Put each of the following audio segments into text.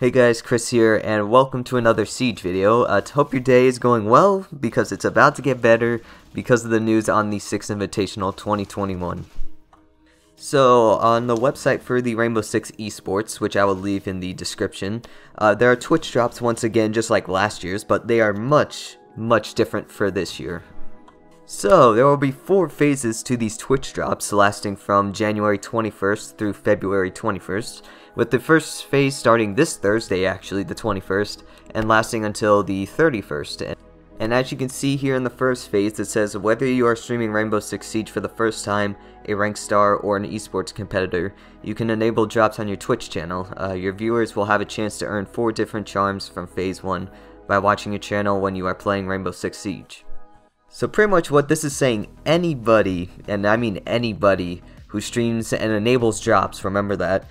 Hey guys, Chris here, and welcome to another Siege video. Uh, hope your day is going well, because it's about to get better because of the news on the 6th Invitational 2021. So, on the website for the Rainbow Six Esports, which I will leave in the description, uh, there are Twitch drops once again, just like last year's, but they are much, much different for this year. So, there will be four phases to these Twitch drops lasting from January 21st through February 21st, with the first phase starting this Thursday, actually, the 21st, and lasting until the 31st. And as you can see here in the first phase, it says whether you are streaming Rainbow Six Siege for the first time, a ranked star, or an esports competitor, you can enable drops on your Twitch channel. Uh, your viewers will have a chance to earn four different charms from phase 1 by watching your channel when you are playing Rainbow Six Siege. So pretty much what this is saying, anybody, and I mean anybody, who streams and enables drops, remember that,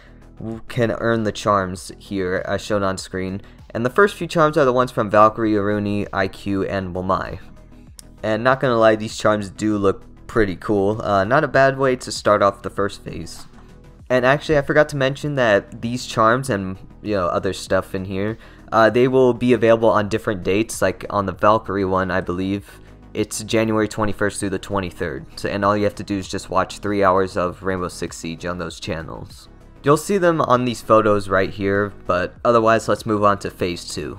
can earn the charms here as shown on screen. And the first few charms are the ones from Valkyrie, Aruni, IQ, and Wamai. And not gonna lie, these charms do look pretty cool. Uh, not a bad way to start off the first phase. And actually, I forgot to mention that these charms and you know other stuff in here, uh, they will be available on different dates. Like on the Valkyrie one, I believe, it's January 21st through the 23rd, so, and all you have to do is just watch 3 hours of Rainbow Six Siege on those channels. You'll see them on these photos right here, but otherwise let's move on to Phase 2.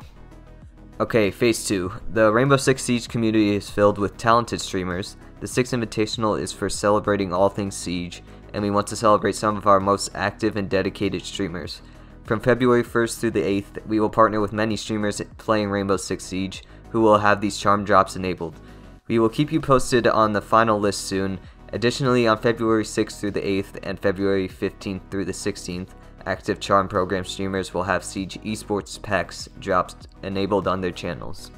Okay, Phase 2. The Rainbow Six Siege community is filled with talented streamers. The Six Invitational is for celebrating all things Siege, and we want to celebrate some of our most active and dedicated streamers. From February 1st through the 8th, we will partner with many streamers playing Rainbow Six Siege who will have these charm drops enabled. We will keep you posted on the final list soon. Additionally, on February 6th through the 8th and February 15th through the 16th, active Charm program streamers will have Siege Esports packs drops enabled on their channels.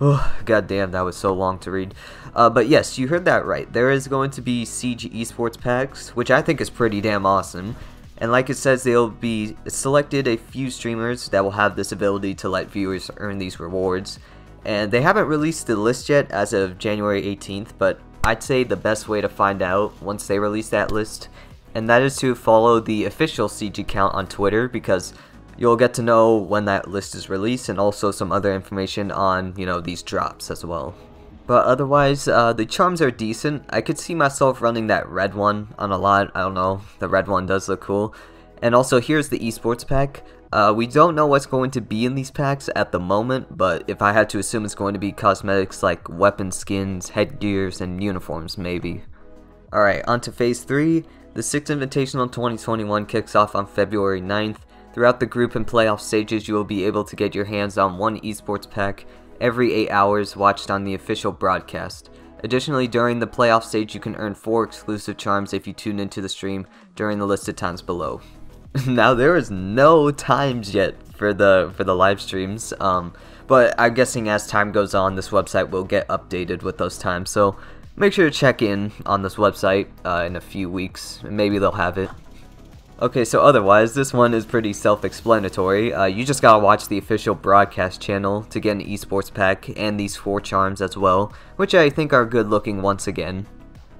Oh, God damn, that was so long to read. Uh, but yes, you heard that right. There is going to be Siege Esports packs, which I think is pretty damn awesome. And like it says, they'll be selected a few streamers that will have this ability to let viewers earn these rewards. And they haven't released the list yet as of January 18th, but I'd say the best way to find out once they release that list, and that is to follow the official Siege account on Twitter because you'll get to know when that list is released and also some other information on, you know, these drops as well. But otherwise, uh, the charms are decent. I could see myself running that red one on a lot. I don't know. The red one does look cool. And also, here's the esports pack. Uh, we don't know what's going to be in these packs at the moment, but if I had to assume it's going to be cosmetics like weapon skins, headgears, and uniforms, maybe. Alright, on to Phase 3. The 6th Invitational 2021 kicks off on February 9th. Throughout the group and playoff stages, you will be able to get your hands on one esports pack every 8 hours watched on the official broadcast. Additionally, during the playoff stage, you can earn 4 exclusive charms if you tune into the stream during the listed times below. now there is no times yet for the for the live streams um but i'm guessing as time goes on this website will get updated with those times. So make sure to check in on this website uh, in a few weeks. And maybe they'll have it. Okay so otherwise this one is pretty self-explanatory. Uh, you just gotta watch the official broadcast channel to get an esports pack and these four charms as well which i think are good looking once again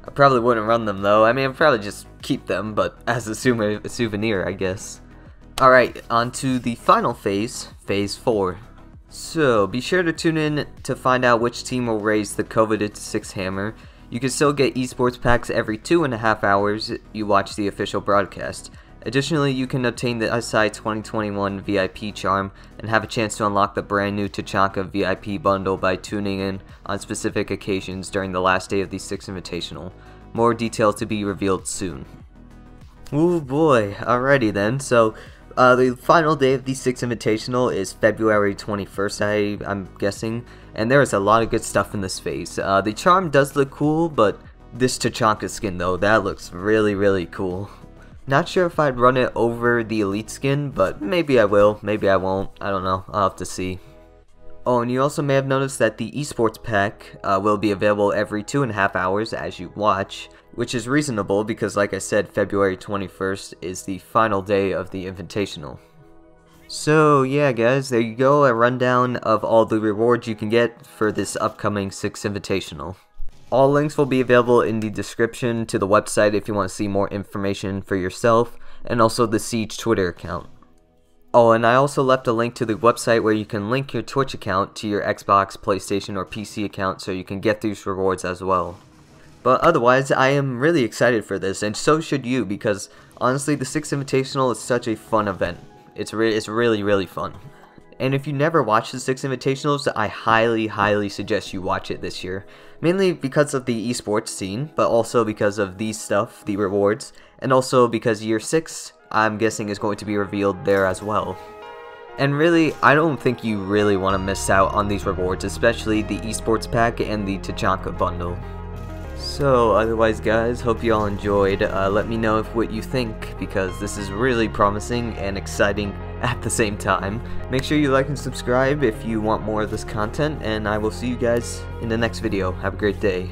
I probably wouldn't run them though. I mean, I'd probably just keep them, but as a, souvenir, I guess. Alright, on to the final phase, Phase 4. So, be sure to tune in to find out which team will raise the coveted 6 hammer. You can still get esports packs every two and a half hours you watch the official broadcast. Additionally, you can obtain the SI 2021 VIP charm and have a chance to unlock the brand new Tachanka VIP bundle by tuning in on specific occasions during the last day of the 6th Invitational. More details to be revealed soon. Oh boy, alrighty then, so uh, the final day of the 6th Invitational is February 21st, I, I'm guessing, and there is a lot of good stuff in this phase. Uh, the charm does look cool, but this Tachanka skin though, that looks really really cool. Not sure if I'd run it over the Elite skin, but maybe I will, maybe I won't, I don't know, I'll have to see. Oh, and you also may have noticed that the esports pack uh, will be available every two and a half hours as you watch, which is reasonable because like I said, February 21st is the final day of the Invitational. So yeah guys, there you go, a rundown of all the rewards you can get for this upcoming 6th Invitational. All links will be available in the description to the website if you want to see more information for yourself, and also the Siege Twitter account. Oh, and I also left a link to the website where you can link your Twitch account to your Xbox, PlayStation, or PC account so you can get these rewards as well. But otherwise, I am really excited for this, and so should you, because honestly, the Six Invitational is such a fun event. It's, re it's really, really fun. And if you never watched the Six Invitationals, I highly, highly suggest you watch it this year. Mainly because of the esports scene, but also because of these stuff, the rewards, and also because year 6, I'm guessing, is going to be revealed there as well. And really, I don't think you really want to miss out on these rewards, especially the esports pack and the Tachanka bundle. So, otherwise guys, hope you all enjoyed. Uh, let me know if what you think, because this is really promising and exciting at the same time. Make sure you like and subscribe if you want more of this content, and I will see you guys in the next video. Have a great day.